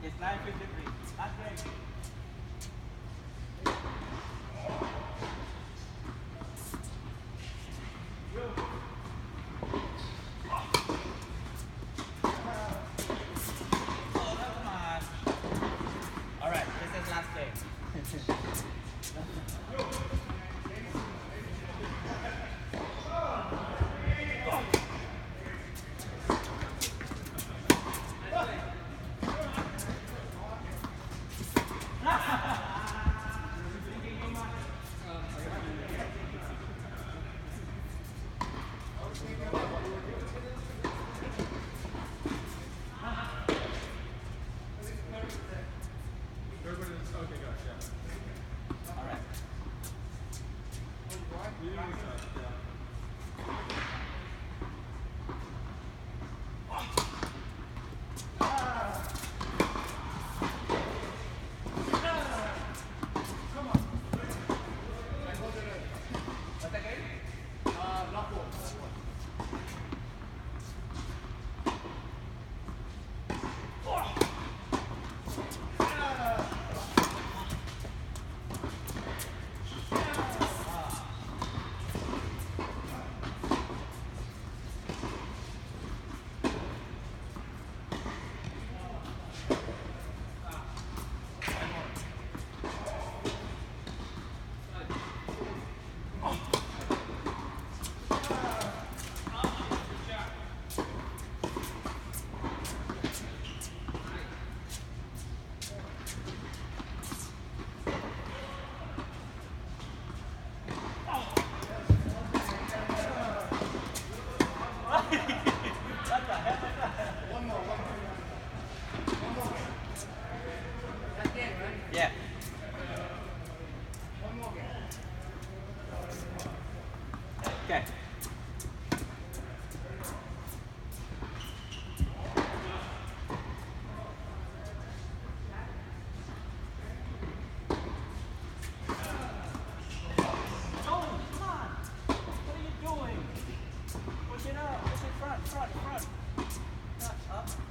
It's 9.53. Last game. Ha ha ha! Push up. Push front, front, front. Not up.